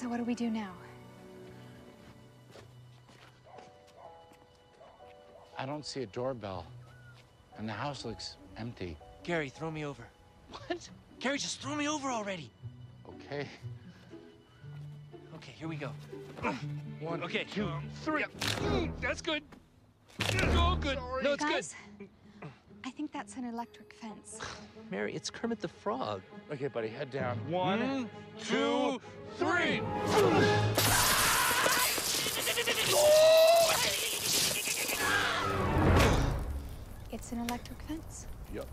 So what do we do now? I don't see a doorbell. And the house looks empty. Gary, throw me over. What? Gary, just throw me over already. Okay. Okay, here we go. One, Okay. two, um, three. Mm, that's good. Oh, good. No, it's Guys, I think that's an electric fence. Mary, it's Kermit the Frog. Okay, buddy, head down. One, mm two, three. It's an electric fence. Yep.